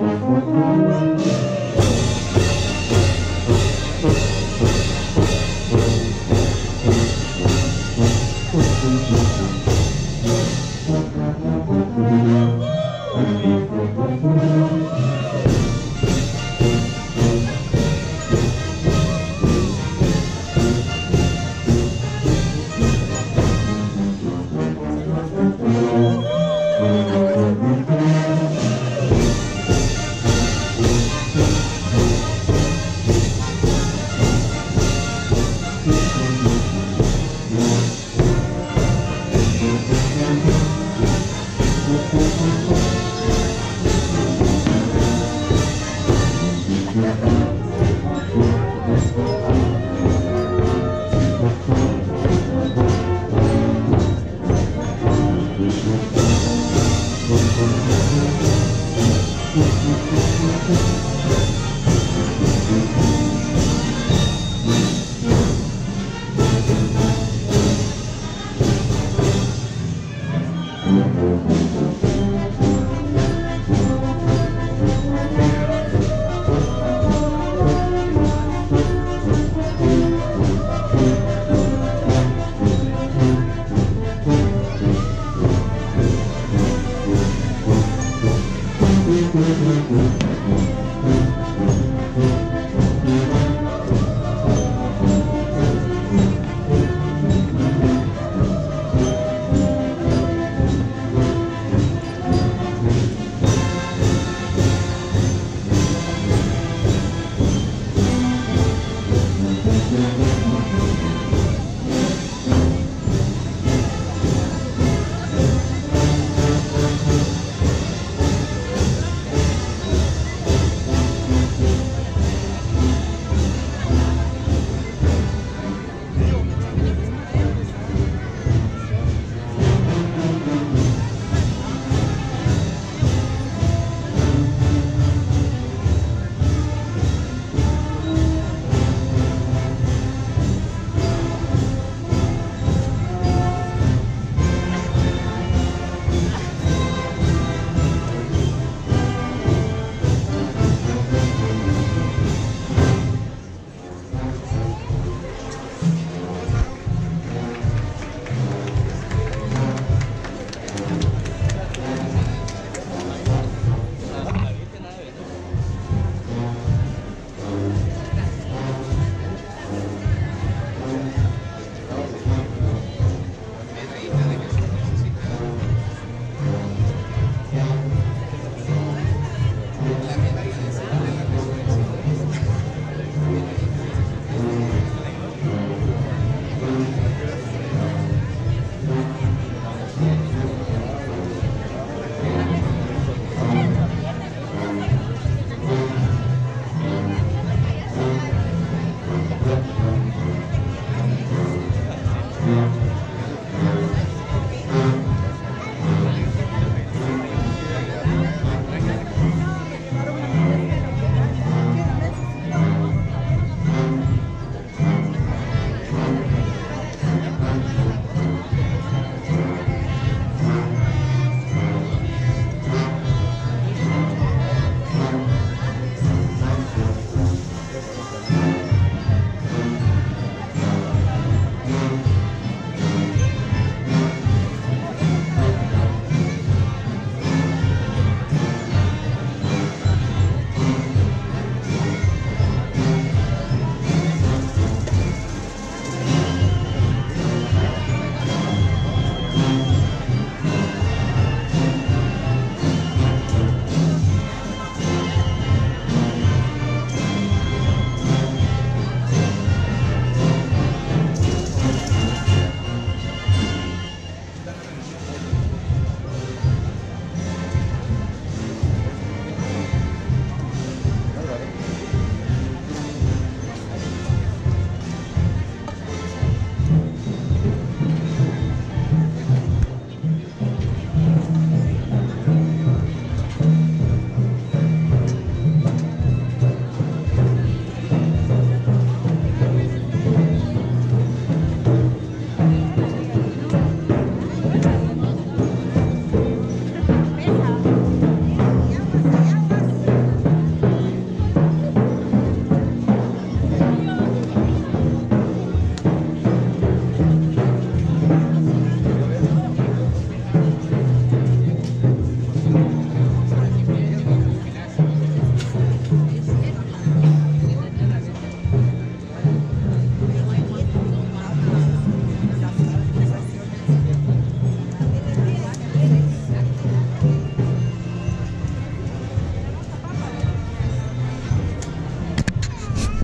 Música